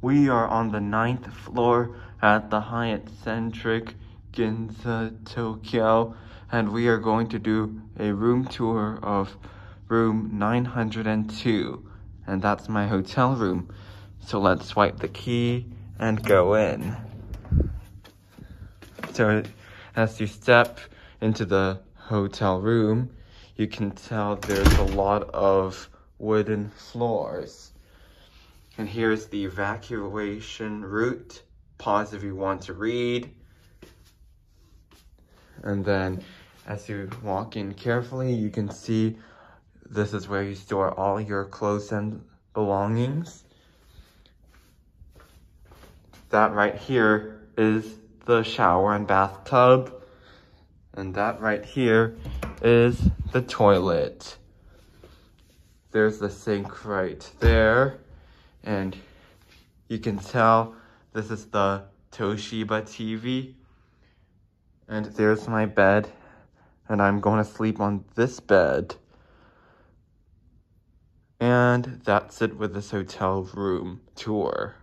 We are on the ninth floor at the Hyatt Centric Ginza, Tokyo, and we are going to do a room tour of room 902, and that's my hotel room. So let's swipe the key and go in. So as you step into the hotel room, you can tell there's a lot of wooden floors. And here's the evacuation route. Pause if you want to read. And then as you walk in carefully, you can see this is where you store all your clothes and belongings. That right here is the shower and bathtub. And that right here is the toilet. There's the sink right there. And you can tell this is the Toshiba TV. And there's my bed. And I'm going to sleep on this bed. And that's it with this hotel room tour.